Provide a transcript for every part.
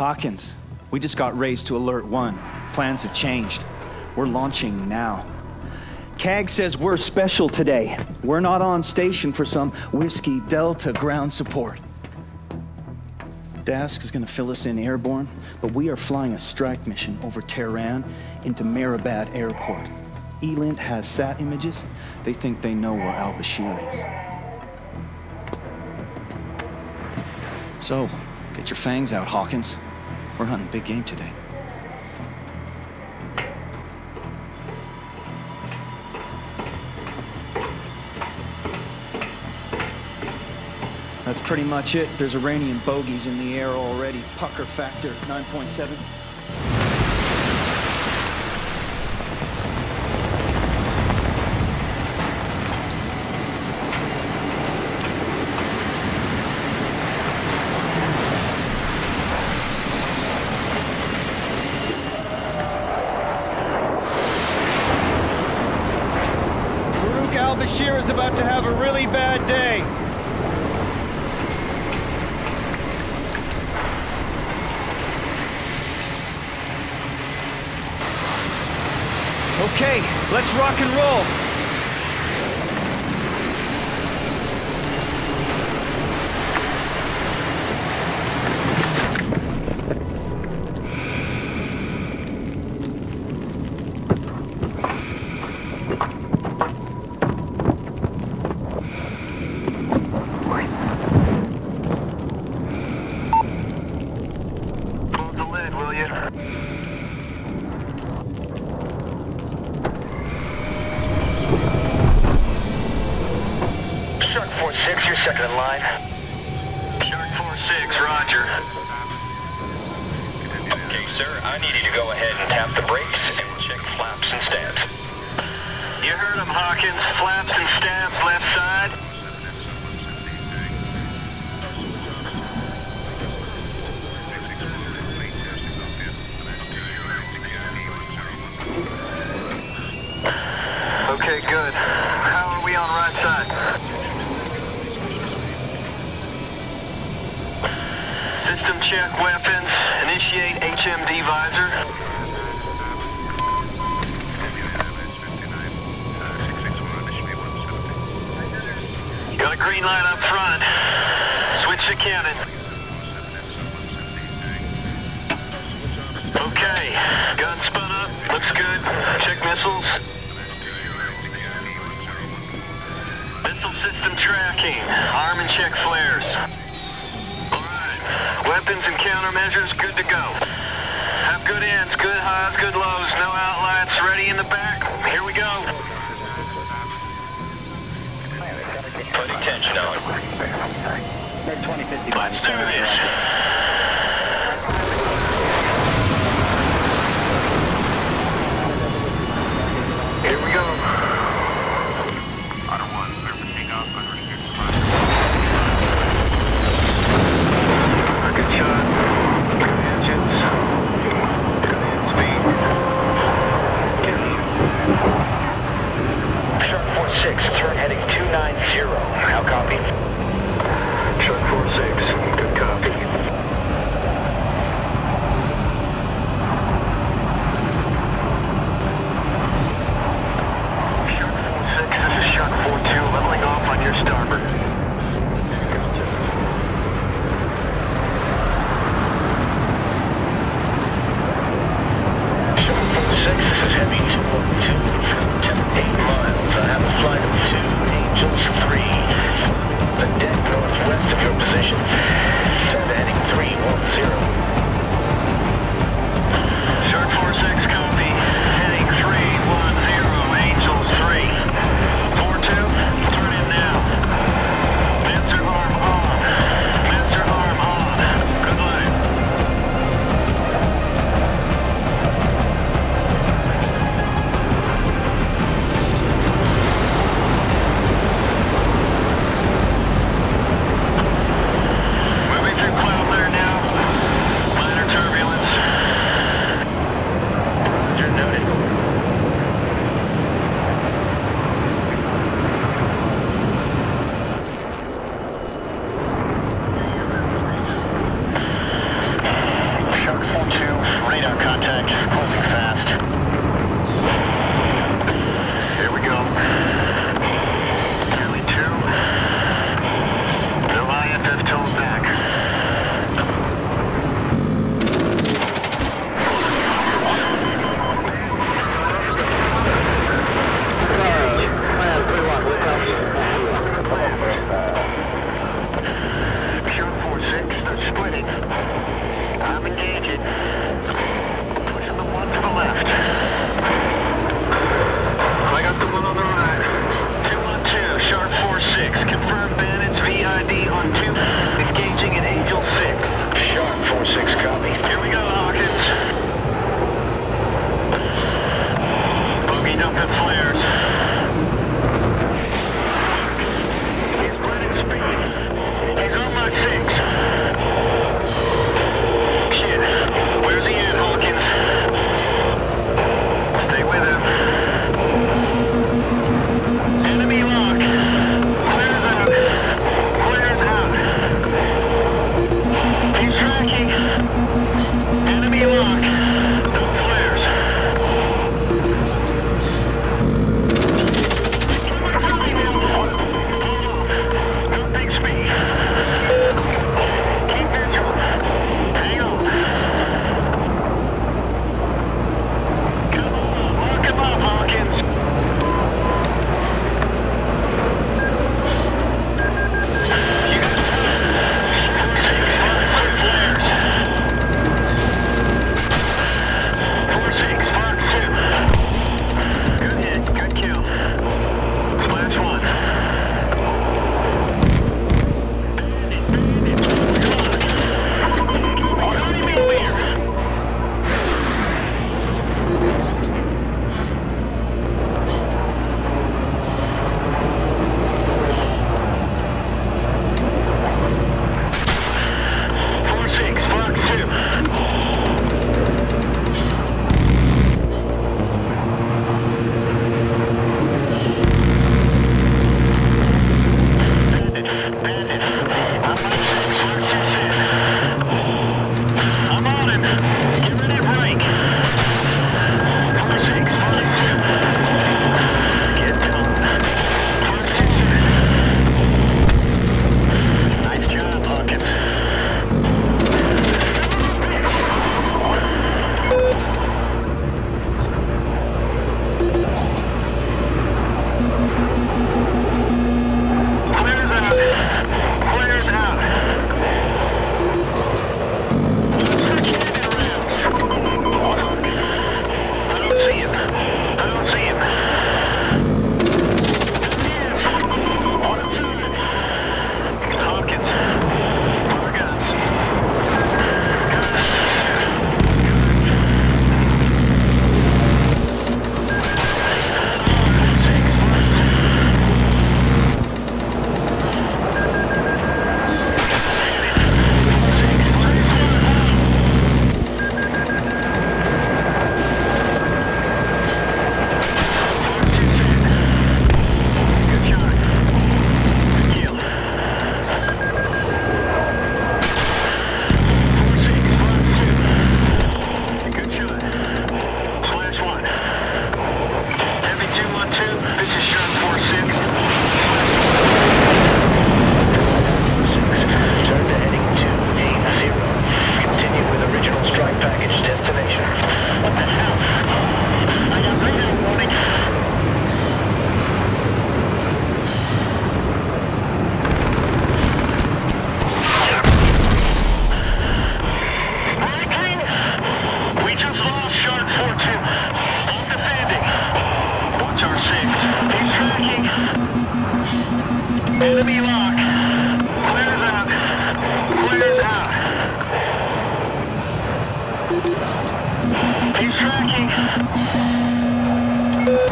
Hawkins, we just got raised to Alert 1. Plans have changed. We're launching now. CAG says we're special today. We're not on station for some Whiskey Delta ground support. DASC is going to fill us in airborne, but we are flying a strike mission over Tehran into Mehrabad Airport. Elint has sat images. They think they know where Al Bashir is. So, get your fangs out, Hawkins. We're hunting big game today. That's pretty much it. There's Iranian bogeys in the air already. Pucker factor 9.7. Farouk al-Bashir is about to have a really bad day. Okay, let's rock and roll. Hold the lid, will you? Shark 4-6, you're second in line. Shark 4-6, roger. Okay, sir, I need you to go ahead and tap the brakes and check flaps and stabs. You heard him, Hawkins. Flaps and stabs, left side. Okay, good. How are we on right side? System check weapons. Initiate HMD visor. Got a green light up front. On. Let's do this.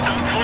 Don't